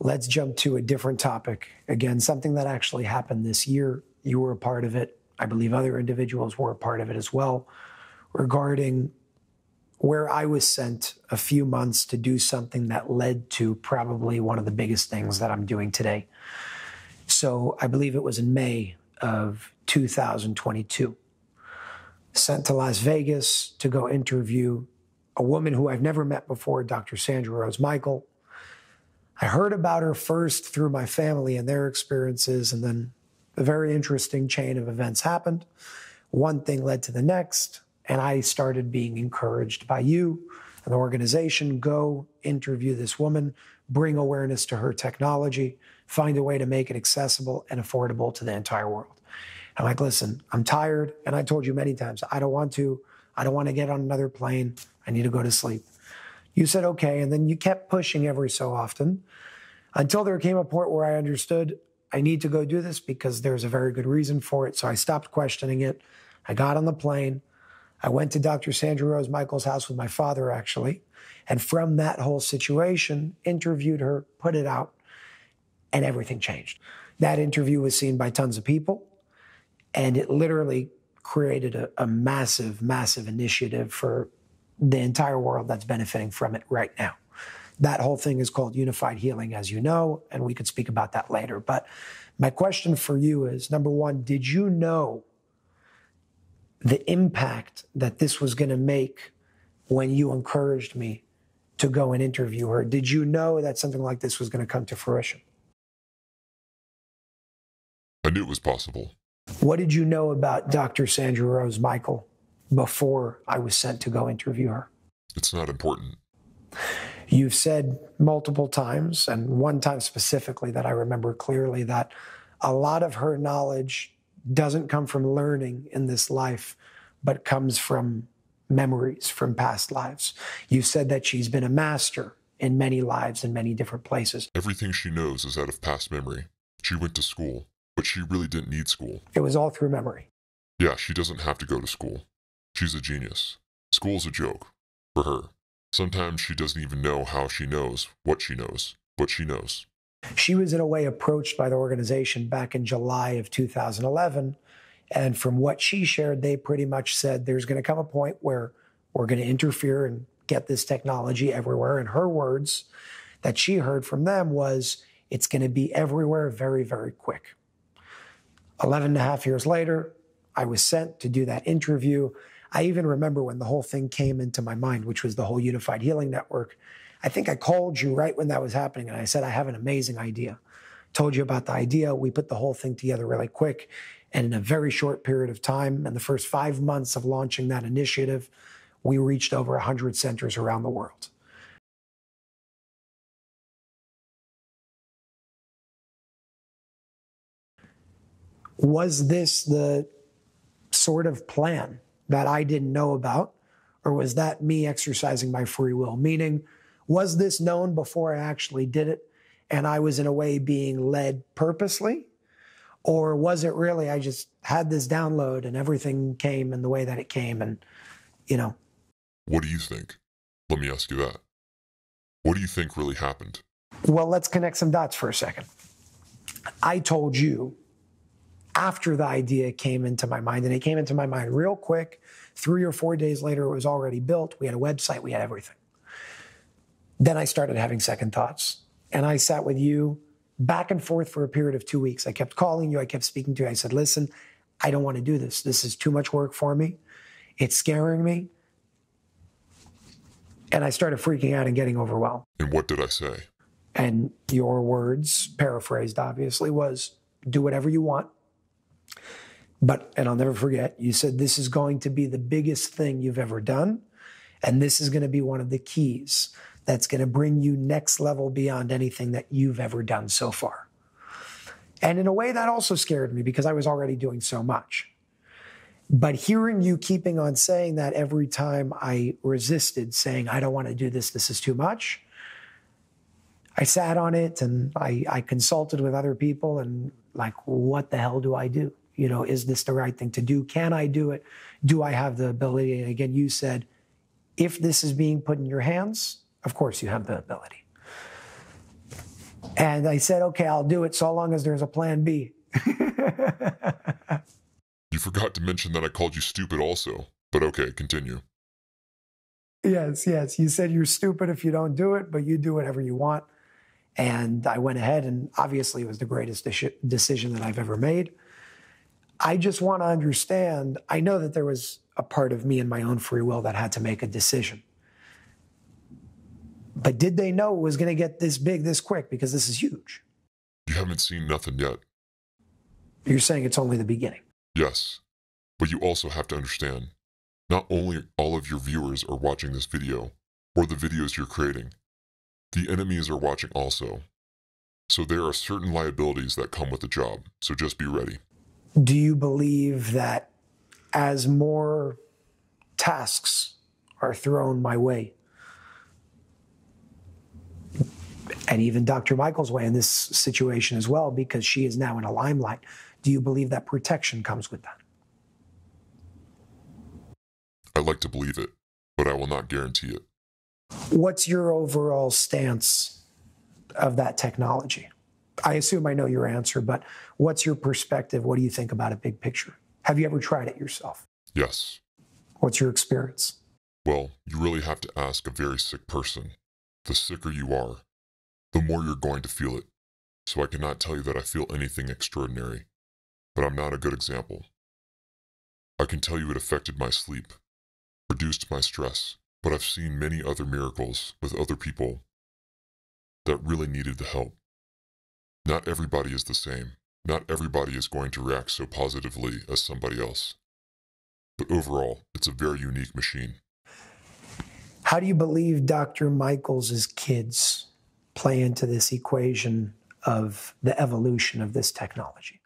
let's jump to a different topic. Again, something that actually happened this year. You were a part of it. I believe other individuals were a part of it as well, regarding where I was sent a few months to do something that led to probably one of the biggest things that I'm doing today. So I believe it was in May of 2022. Sent to Las Vegas to go interview a woman who I've never met before, Dr. Sandra Rose Michael. I heard about her first through my family and their experiences, and then a very interesting chain of events happened. One thing led to the next, and I started being encouraged by you and the organization go interview this woman, bring awareness to her technology, find a way to make it accessible and affordable to the entire world. I'm like, listen, I'm tired. And I told you many times, I don't want to. I don't want to get on another plane. I need to go to sleep. You said, okay. And then you kept pushing every so often until there came a point where I understood I need to go do this because there's a very good reason for it. So I stopped questioning it. I got on the plane. I went to Dr. Sandra Rose Michael's house with my father, actually. And from that whole situation, interviewed her, put it out, and everything changed. That interview was seen by tons of people, and it literally created a, a massive, massive initiative for the entire world that's benefiting from it right now. That whole thing is called UNIFYD healing, as you know, and we could speak about that later. But my question for you is number one, did you know the impact that this was going to make when you encouraged me to go and interview her? Did you know that something like this was going to come to fruition? I knew it was possible. What did you know about Dr. Sandra Rose Michael before I was sent to go interview her? It's not important. You've said multiple times, and one time specifically that I remember clearly, that a lot of her knowledge doesn't come from learning in this life, but comes from memories from past lives. You said that she's been a master in many lives in many different places. Everything she knows is out of past memory. She went to school, but she really didn't need school. It was all through memory. Yeah, she doesn't have to go to school. She's a genius. School's a joke for her. Sometimes she doesn't even know how she knows what she knows, but she knows. She was, in a way, approached by the organization back in July of 2011. And from what she shared, they pretty much said there's going to come a point where we're going to interfere and get this technology everywhere. And her words that she heard from them was it's going to be everywhere very, very quick. 11 and a half years later, I was sent to do that interview. I even remember when the whole thing came into my mind, which was the whole UNIFYD Healing Network. I think I called you right when that was happening, and I said, I have an amazing idea. Told you about the idea. We put the whole thing together really quick. And in a very short period of time, in the first five months of launching that initiative, we reached over 100 centers around the world. Was this the sort of plan that I didn't know about? Or was that me exercising my free will? Meaning, was this known before I actually did it and I was in a way being led purposely? Or was it really I just had this download and everything came in the way that it came? And, you know. What do you think? Let me ask you that. What do you think really happened? Well, let's connect some dots for a second. I told you after the idea came into my mind, and it came into my mind real quick. Three or four days later, it was already built. We had a website, we had everything. Then I started having second thoughts. And I sat with you back and forth for a period of two weeks. I kept calling you, I kept speaking to you. I said, listen, I don't want to do this. This is too much work for me. It's scaring me. And I started freaking out and getting overwhelmed. And what did I say? And your words, paraphrased obviously, was do whatever you want. But, and I'll never forget, you said this is going to be the biggest thing you've ever done. And this is going to be one of the keys that's going to bring you next level beyond anything that you've ever done so far. And in a way, that also scared me because I was already doing so much. But hearing you keeping on saying that every time I resisted, saying, I don't want to do this, this is too much, I sat on it and I, I consulted with other people and, like, what the hell do I do? You know, is this the right thing to do? Can I do it? Do I have the ability? And again, you said, if this is being put in your hands, of course you have the ability. And I said, okay, I'll do it so long as there's a plan B. You forgot to mention that I called you stupid also. But okay, continue. yes, yes. You said you're stupid if you don't do it, but you do whatever you want. And I went ahead, and obviously, it was the greatest deci- decision that I've ever made. I just want to understand. I know that there was a part of me and my own free will that had to make a decision. But did they know it was going to get this big this quick? Because this is huge. You haven't seen nothing yet. You're saying it's only the beginning. Yes. But you also have to understand not only all of your viewers are watching this video or the videos you're creating, the enemies are watching also. So there are certain liabilities that come with the job, so just be ready. Do you believe that as more tasks are thrown my way, and even Dr. Michael's way in this situation as well, because she is now in a limelight, do you believe that protection comes with that? I'd like to believe it, but I will not guarantee it. What's your overall stance of that technology? I assume I know your answer, but what's your perspective? What do you think about a big picture? Have you ever tried it yourself? Yes. What's your experience? Well, you really have to ask a very sick person. The sicker you are, the more you're going to feel it. So I cannot tell you that I feel anything extraordinary, but I'm not a good example. I can tell you it affected my sleep, reduced my stress, but I've seen many other miracles with other people that really needed the help. Not everybody is the same. Not everybody is going to react so positively as somebody else. But overall, it's a very unique machine. How do you believe Dr. Michaels' kids play into this equation of the evolution of this technology?